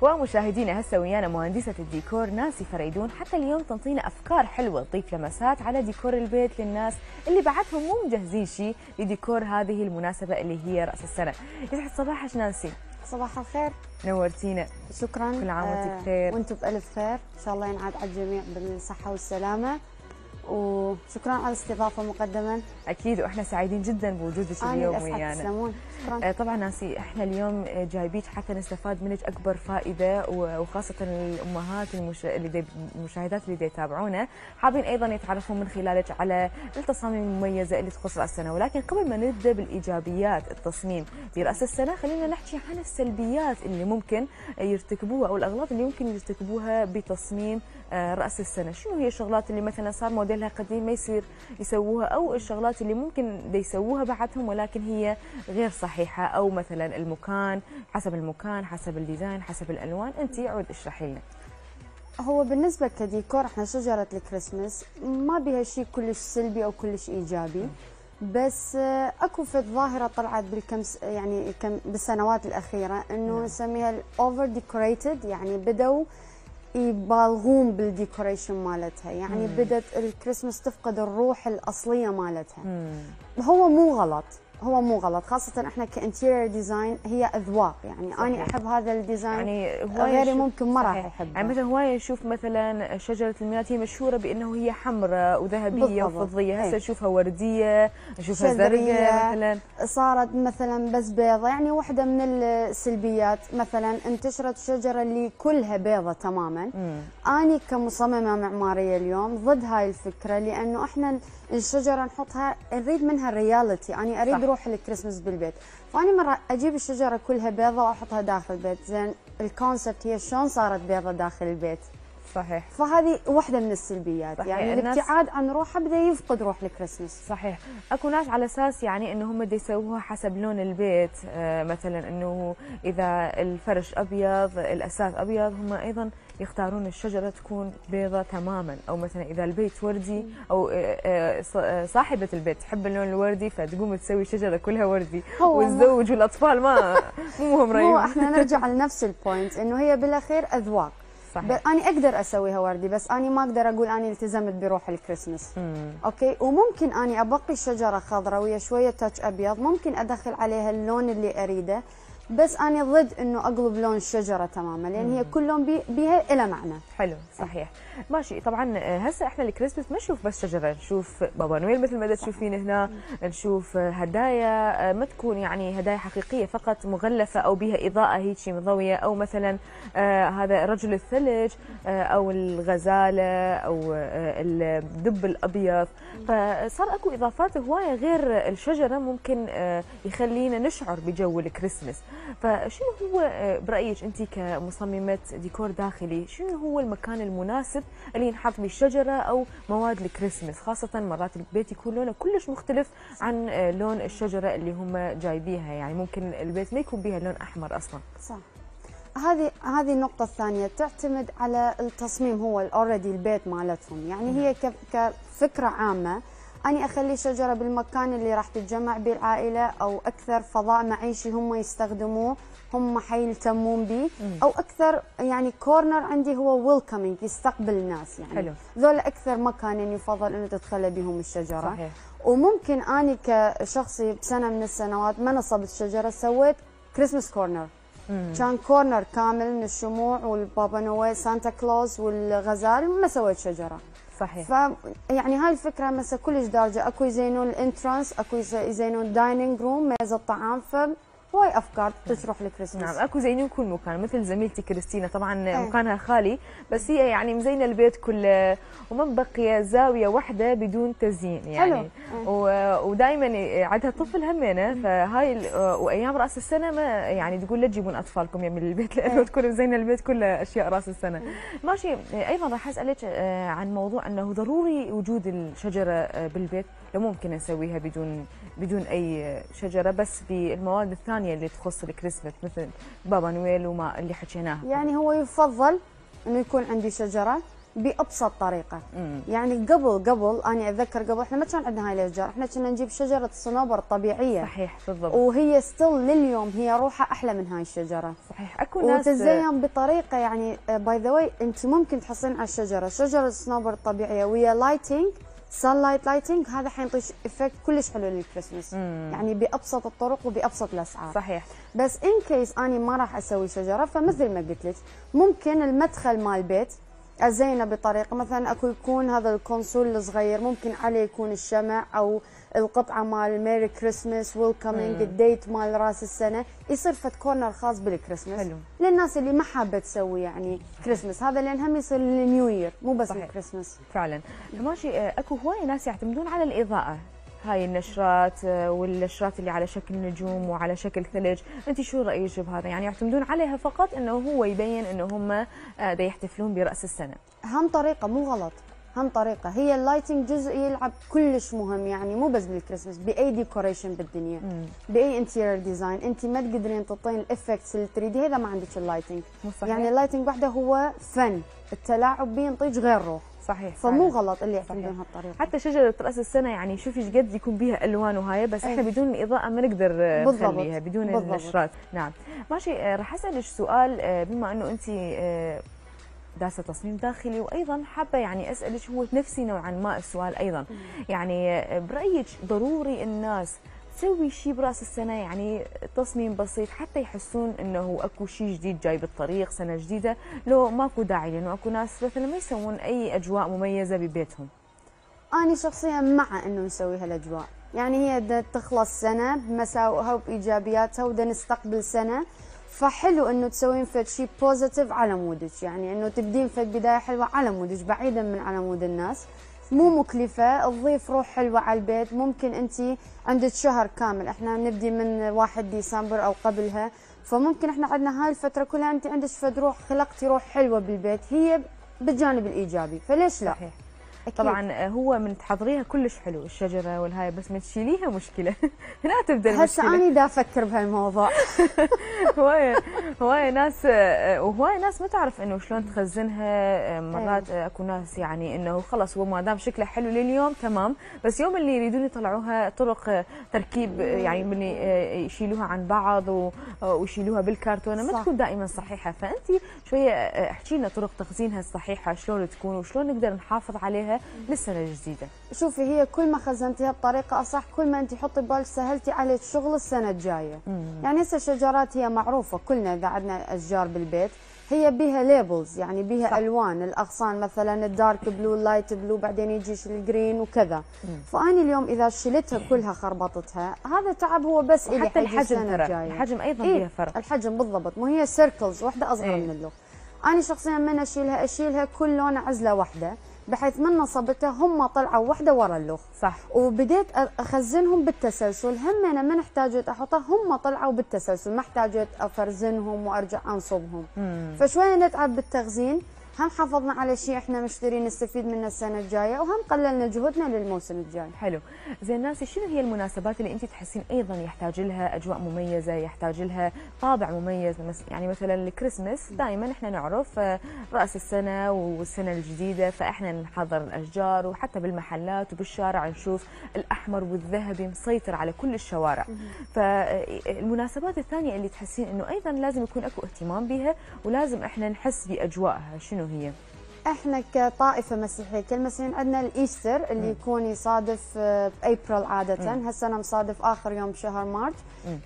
ومشاهدينا هسه ويانا مهندسة الديكور ناسي فريدون. حتى اليوم تنطينا أفكار حلوة تضيف لمسات على ديكور البيت للناس اللي بعدهم مو مجهزين شيء لديكور هذه المناسبة اللي هي رأس السنة. يسعد صباحك نانسي؟ صباح الخير. نورتينا. شكرا. كل عام وانت آه، بخير. وأنتم بألف خير. إن شاء الله ينعاد على الجميع بالصحة والسلامة. وشكرا على الاستضافة مقدما. أكيد وإحنا سعيدين جدا بوجودك اليوم ويانا. تسلمون. شكرا. آه، طبعا ناسي إحنا اليوم جايبيك حتى نستفاد منك أكبر فائدة و- وخاصة الأمهات المش... اللي. المشاهدات اللي يتابعونا. حابين أيضا يتعرفون من خلالك على التصاميم المميزة اللي تخص راس السنة. ولكن قبل ما نبدأ بالإيجابيات التصميم لراس السنة خلينا نحكي عن السلبيات اللي ممكن يرتكبوها أو الأغلاط اللي يمكن يرتكبوها بتصميم رأس السنة. شنو هي الشغلات اللي مثلا صار موديلها قديم ما يصير يسووها؟ أو الشغلات اللي ممكن يسووها بعدهم ولكن هي غير صحيحة؟ أو مثلا المكان حسب المكان حسب ال design حسب الألوان. أنت عود اشرحي لنا. هو بالنسبة كديكور إحنا شجرة الكريسماس ما بها شيء كلش سلبي أو كلش إيجابي بس آه، أكو فد ظاهره طلعت بالكم يعني كم بالسنوات الأخيرة إنه نعم. نسميها ال over decorated يعني بدوا يبالغون بال decoration مالتها يعني مم. بدت الكريسماس تفقد الروح الأصلية مالتها مم. هو مو غلط هو مو غلط خاصة إحنا ك interior design هي أذواق يعني صحيح. أنا أحب هذا ال design يعني غيري ممكن ما راح. يحبه يعني مثلا هواية نشوف مثلا شجرة الميلاد هي مشهورة بأنه هي حمراء وذهبية. وفضية هسه إيه. نشوفها وردية نشوفها. زرقاء مثلا صارت مثلا بس بيضة يعني واحدة من السلبيات مثلا انتشرت شجرة اللي كلها بيضة تماما. أنا كمصممة معمارية اليوم ضد هاي الفكرة لأنه إحنا الشجرة نحطها نريد منها ال reality أنا أريد صح. روح الكريسماس بالبيت. فأنا مرة أجيب الشجرة كلها بيضة وأحطها داخل البيت. زين ال concept هي شلون صارت بيضة داخل البيت؟ صحيح. فهذه واحدة من السلبيات. صحيح. يعني الناس- الابتعاد عن روحه بدأ يفقد روح الكريسماس. صحيح. أكو ناس على أساس يعني إنه هم يسووها حسب لون البيت. آه مثلا إنه إذا الفرش أبيض الأساس أبيض هم أيضا يختارون الشجرة تكون بيضة تماما. أو مثلا إذا البيت وردي أو آه، آه، ص- صاحبة البيت تحب اللون الوردي فتقوم تسوي شجرة كلها وردي. والزوج والأطفال ما مو مهم مو رأيهم. إحنا نرجع لنفس ال point إنه هي بالأخير أذواق. صحيح. أنا أقدر أسويها وردي بس أنا ما أقدر أقول أنا التزمت بروح الكريسماس. مم. okay؟ وممكن اني أبقي الشجره خضراء ويا شوية touch ابيض ممكن أدخل عليها اللون اللي أريده بس أنا ضد إنه أقلب لون الشجرة تماما لأن هي كل لون بي بيها له معنى. حلو صحيح. ماشي طبعا آه، هسه إحنا الكريسماس ما نشوف بس شجرة نشوف بابا نويل مثل ما تشوفين هنا نشوف آه، هدايا آه، ما تكون يعني هدايا حقيقية فقط مغلفة أو بها إضاءة هيك مضوية أو مثلا هذا رجل الثلج أو الغزالة أو الدب الأبيض. فصار أكو إضافات هواية غير الشجرة ممكن يخلينا نشعر بجو الكريسماس. فشنو هو برأيك أنت كمصممة ديكور داخلي شنو هو المكان المناسب اللي ينحط به الشجره أو مواد الكريسماس خاصة مرات البيت يكون لونه كلش مختلف عن آه، لون الشجرة اللي هم جايبيها يعني ممكن البيت ما يكون بها لون أحمر أصلا. صح. هذه هذه النقطة الثانية تعتمد على التصميم هو already البيت مالتهم، يعني هي ك- كفكرة عامة أنا أخلي شجرة بالمكان اللي راح تتجمع به العائلة أو أكثر فضاء معيشي هم يستخدموه هم حيلتمون به أو أكثر يعني corner عندي هو welcoming يستقبل الناس يعني. حلو. ذول أكثر مكان يفضل إنه تتخلى بهم الشجرة. صحيح. وممكن اني كشخصي بسنة من السنوات ما نصبت شجرة سويت Christmas corner. كان corner كامل من الشموع والبابا نويل Santa Claus والغزال ما سويت شجرة. صحيح. ف يعني هاي الفكرة مثلا كلش دارجة. أكو يزينون ال entrance أكو يز- يزينون dining room ميز الطعام ف هواي أفكار تروح لكريسماس نعم أكو يزينون كل مكان مثل زميلتي كريستينا طبعا إيه. مكانها خالي بس هي يعني مزينة البيت كله وما بقي زاوية واحدة بدون تزيين يعني حلو. ودائما عندها طفل همينة فهاي وأيام رأس السنة ما يعني تقول لا تجيبون أطفالكم يم البيت لأنه إيه. تكون مزينة البيت كله أشياء رأس السنة ماشي أيضا راح أسألك آه، عن موضوع أنه ضروري وجود الشجرة آه، بالبيت لو ممكن نسويها بدون بدون أي شجرة بس بالمواد الثانية اللي تخص الكريسماس مثل بابا نويل وما اللي حكيناه. يعني هو يفضل إنه يكون عندي شجرة بأبسط طريقة. مم. يعني قبل قبل أني أتذكر قبل إحنا ما كان عندنا هاي الأشجار إحنا كنا نجيب شجرة الصنوبر الطبيعية. صحيح بالضبط. وهي still لليوم هي روحها أحلى من هاي الشجرة. صحيح. أكو ناس وتزين بطريقة يعني by the way أنت ممكن تحصلين على الشجرة. شجرة الصنوبر الطبيعية ويا lighting sunlight lighting هذا حينطيك effect كلش حلو للكريسماس. يعني بأبسط الطرق وبأبسط الأسعار. صحيح. بس in case أني ما راح أسوي شجرة فمثل ما قلت لك ممكن المدخل مال البيت ازينه بطريقة مثلا أكو يكون هذا ال console الصغير ممكن عليه يكون الشمع أو القطعة مال Merry Christmas welcoming ال date مال رأس السنة يصير فت corner خاص بالكريسماس. حلو. للناس اللي ما حابة تسوي يعني كريسماس هذا لأن هم يصير ال New Year مو بس صحيح. الكريسماس. فعلا. ماشي أكو هواي ناس يعتمدون على الإضاءة. هاي النشرات آه، والنشرات اللي على شكل نجوم وعلى شكل ثلج. أنت شو رايك بهذا يعني يعتمدون عليها فقط إنه هو يبين إنه هم آه، دا يحتفلون برأس السنة. هم طريقة مو غلط. هم طريقة. هي ال lighting جزء يلعب كلش مهم. يعني مو بس بالكريسماس بأي decoration بالدنيا. بأي interior design أنت ما تقدرين تعطين ال effects ال 3D اذا ما عندك ال lighting؟ يعني ال lighting وحده هو فن التلاعب به غير روح. صحيح فمو فعلاً. غلط اللي صحيح. يعتمدون هالطريقة حتى شجرة رأس السنة يعني شوفي إيش قد يكون بيها ألوان وهاي بس إحنا أي. بدون الإضاءة ما نقدر بالضبط. نخليها بدون بالضبط. النشرات نعم ماشي آه، راح أسألك سؤال آه، بما أنه أنت آه، دارسة تصميم داخلي وأيضا حابة يعني أسألك هو نفسي نوعا ما السؤال أيضا يعني برأيك ضروري الناس تسوي شيء براس السنة؟ يعني تصميم بسيط حتى يحسون إنه أكو شيء جديد جاي بالطريق سنة جديدة لو ماكو داعي لأنه أكو ناس مثلا ما يسوون أي أجواء مميزة ببيتهم. أنا شخصيا مع إنه نسوي هالأجواء. يعني هي تخلص سنة بمساوئها وبإيجابياتها ودا نستقبل سنة فحلو إنه تسوين فد شيء positive على مودك. يعني إنه تبدين فد بداية حلوة على مودك بعيدا من على مود الناس. مو مكلفة تضيف روح حلوة على البيت ممكن أنت عندك شهر كامل إحنا نبدي من 1 ديسمبر أو قبلها فممكن إحنا عندنا هاي الفترة كلها أنت عندك فد روح خلقتي روح حلوة بالبيت هي بالجانب الإيجابي فليش لا؟ صحيح أكيد. طبعا هو من تحضريها كلش حلو الشجرة والهاي بس من تشيليها مشكلة. هنا تبدا هسه المشكلة أني دا أفكر بهالموضوع. هواية هواية ناس آه، وهواية ناس ما تعرف إنه شلون تخزنها آه، مرات آه، أكو ناس يعني إنه خلص هو ما دام شكله حلو لليوم تمام. بس يوم اللي يريدون يطلعوها طرق آه، تركيب آه، يعني من آه، يشيلوها عن بعض آه، ويشيلوها بالكرتونه ما. تكون دائما صحيحة. فانت شوية آه، احكي لنا طرق تخزينها الصحيحة شلون تكون وشلون نقدر نحافظ عليها للسنه الجديده شوفي هي كل ما خزنتيها بطريقة أصح كل ما انت حطي ببالك سهلتي عليك شغل السنة الجاية. يعني هسه الشجرات هي معروفة كلنا إذا عندنا اشجار بالبيت هي بيها labels يعني بيها صح. ألوان الأغصان مثلا ال dark blue ال light blue بعدين يجي ال green وكذا. فاني اليوم إذا شلتها كلها خربطتها هذا تعب هو بس إلي حيجي الحجم ترى الحجم أيضا إيه فيها فرق. الحجم بالضبط مو هي سيركلز واحدة أصغر إيه. من اللوح أنا شخصيا من أشيلها أشيلها كل لون عزلة واحدة. بحيث من نصبتها هم طلعوا واحدة ورا اللوح صح. وبديت أخزنهم بالتسلسل. هم أنا من احتاجت احطها هم طلعوا بالتسلسل. ما احتاجت أفرزنهم وأرجع أنصبهم. مم. فشويه نتعب بالتخزين. هم حافظنا على شيء إحنا مشترين نستفيد منه السنة الجاية وهم قللنا جهدنا للموسم الجاي. حلو. زين ناسي شنو هي المناسبات اللي انت تحسين أيضا يحتاج لها أجواء مميزة يحتاج لها طابع مميز؟ يعني مثلا الكريسماس دائما إحنا نعرف آه، رأس السنة والسنة الجديدة فاحنا نحضر الأشجار وحتى بالمحلات وبالشارع نشوف الأحمر والذهبي مسيطر على كل الشوارع. فالمناسبات الثانية اللي تحسين إنه أيضا لازم يكون أكو اهتمام بها ولازم إحنا نحس بأجواءها. شنو؟ هي؟ إحنا كطائفة مسيحية كالمسيحيين عندنا ال Easter اللي يكون يصادف آه، بابريل عادة. هالسنه مصادف آخر يوم بشهر مارس.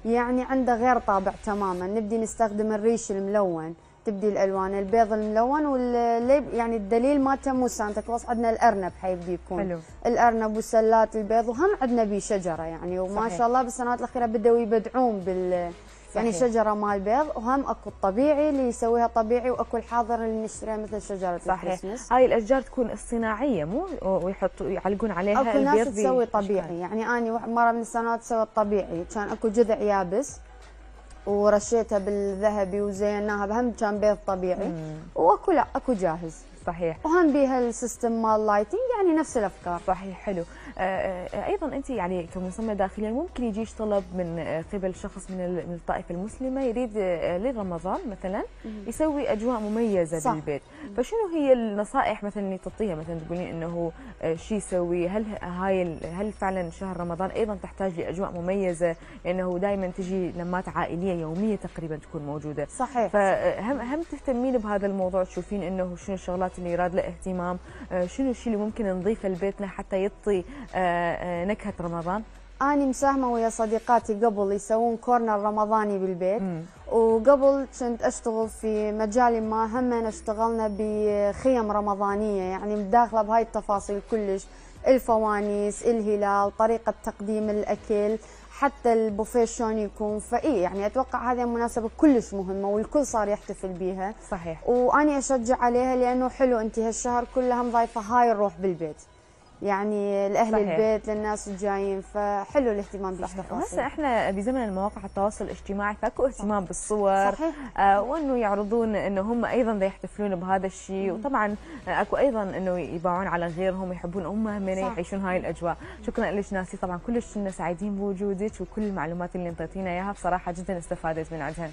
يعني عنده غير طابع تماما. نبدي نستخدم الريش الملون. تبدي الألوان البيض الملون واللي يعني الدليل مالته مو Santa Claus عندنا الأرنب حيبدي يكون. حلو. الأرنب والسلات البيض وهم عندنا بيه شجره يعني. وما صحيح. شاء الله بالسنوات الأخيرة بدأوا يبدعون بال يعني صحيح. شجرة مال بيض وهم أكو الطبيعي اللي يسويها طبيعي وأكو الحاضر اللي نشتريها مثل شجرة صحيح. الكريسماس. هاي الأشجار تكون اصطناعية مو ويحطوا يعلقون عليها أكو ناس تسوي. طبيعي. يعني وح- مرة من السنوات سويت طبيعي. كان أكو جذع يابس ورشيتها بالذهبي وزيناها بهم كان بيض طبيعي. وأكو لا أكو جاهز. صحيح. وهم بيها ال system مال lighting يعني نفس الأفكار. صحيح حلو. آه، أيضا أنت يعني كمصممة داخليه ممكن يجيش طلب من آه، قبل شخص من من الطائفة المسلمة يريد آه، لرمضان مثلا يسوي أجواء مميزة صح. بالبيت. فشنو هي النصائح مثلا اللي تعطيها مثلا تقولين إنه آه، شيء يسوي؟ هل هاي هل فعلا شهر رمضان أيضا تحتاج لأجواء مميزة؟ لأنه دائما تجي لمات عائلية يومية تقريبا تكون موجودة. صحيح. فهم هم تهتمين بهذا الموضوع؟ تشوفين إنه شنو الشغلات اللي يراد له اهتمام. آه، شنو الشيء اللي ممكن نضيفه لبيتنا حتى يعطي آه، آه، نكهة رمضان؟ أنا مساهمة ويا صديقاتي قبل يسوون كورنر رمضاني بالبيت. مم. وقبل كنت أشتغل في مجال ما هم اشتغلنا بخيم رمضانية يعني داخلة بهاي التفاصيل كلش. الفوانيس الهلال طريقة تقديم الأكل. حتى البوفيه شلون يكون فإي يعني أتوقع هذه مناسبة كلش مهمة والكل صار يحتفل بيها. صحيح. وأنا أشجع عليها لأنه حلو أنت هالشهر كلها مضايفة هاي الروح بالبيت. يعني لأهل صحيح. البيت للناس الجايين فحلو الاهتمام بالتفاصيل إحنا بزمن المواقع التواصل الاجتماعي فأكو اهتمام بالصور صحيح. آه وإنه يعرضون إنه هم أيضا يحتفلون بهذا الشيء. وطبعا أكو أيضا إنه يباعون على غيرهم يحبون هم من. يعيشون هاي الأجواء. شكرا لك ناسي. طبعا كلش كنا سعيدين بوجودك وكل المعلومات اللي انطيتينا إياها بصراحة جدا استفادت من عندها